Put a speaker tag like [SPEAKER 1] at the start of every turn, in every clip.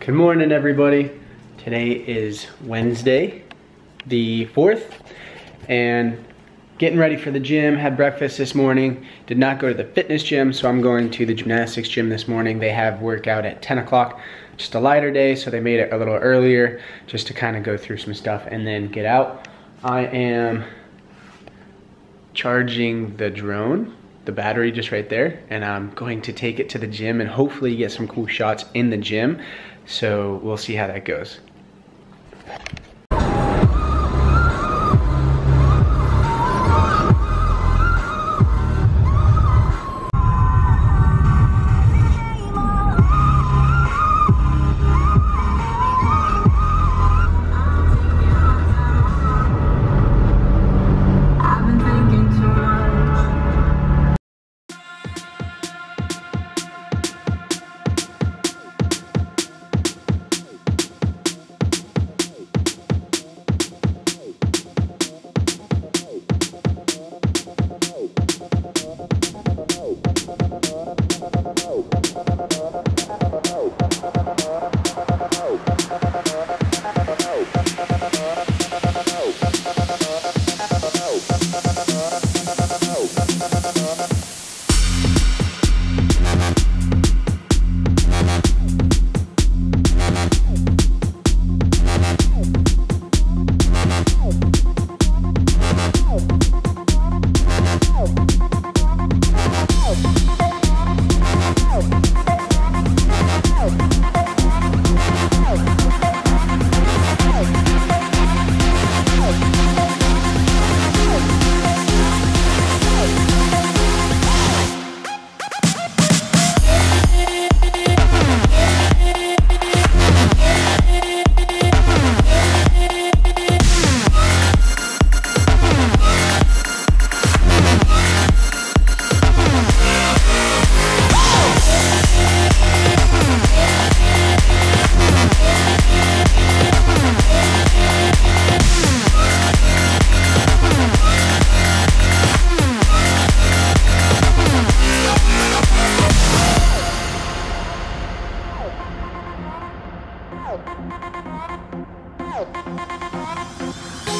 [SPEAKER 1] Good morning, everybody. Today is Wednesday, the 4th, and getting ready for the gym. Had breakfast this morning. Did not go to the fitness gym, so I'm going to the gymnastics gym this morning. They have workout at 10 o'clock, just a lighter day, so they made it a little earlier just to kind of go through some stuff and then get out. I am charging the drone the battery just right there and I'm going to take it to the gym and hopefully get some cool shots in the gym. So we'll see how that goes.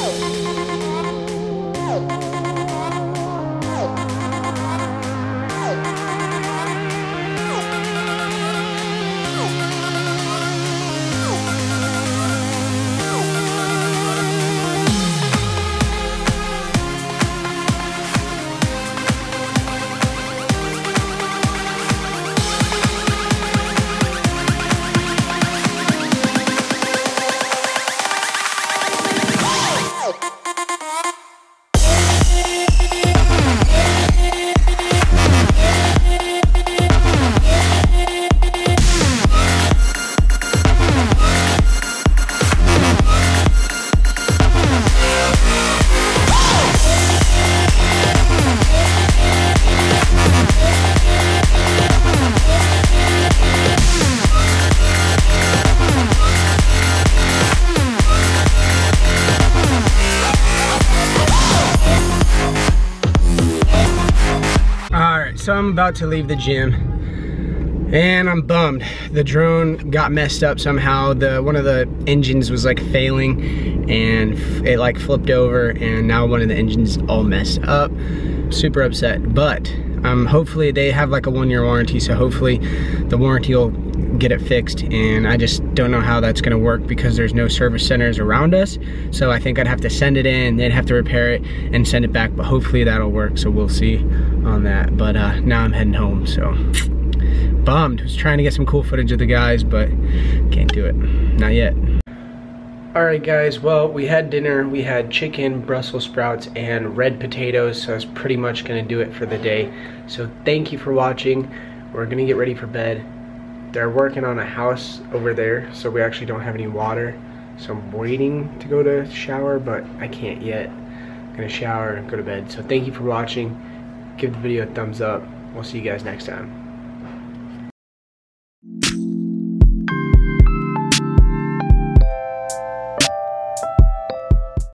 [SPEAKER 1] Oh! So I'm about to leave the gym and I'm bummed. The drone got messed up somehow. The One of the engines was like failing and it like flipped over and now one of the engines all messed up. Super upset, but um, hopefully they have like a one year warranty, so hopefully the warranty will get it fixed and I just don't know how that's gonna work because there's no service centers around us. So I think I'd have to send it in, they'd have to repair it and send it back, but hopefully that'll work. So we'll see on that. But uh, now I'm heading home, so bummed. Was trying to get some cool footage of the guys, but can't do it, not yet. All right, guys. Well, we had dinner. We had chicken, Brussels sprouts, and red potatoes. So that's pretty much gonna do it for the day. So thank you for watching. We're gonna get ready for bed. They're working on a house over there, so we actually don't have any water. So I'm waiting to go to shower, but I can't yet. I'm gonna shower and go to bed. So thank you for watching. Give the video a thumbs up. We'll see you guys next time.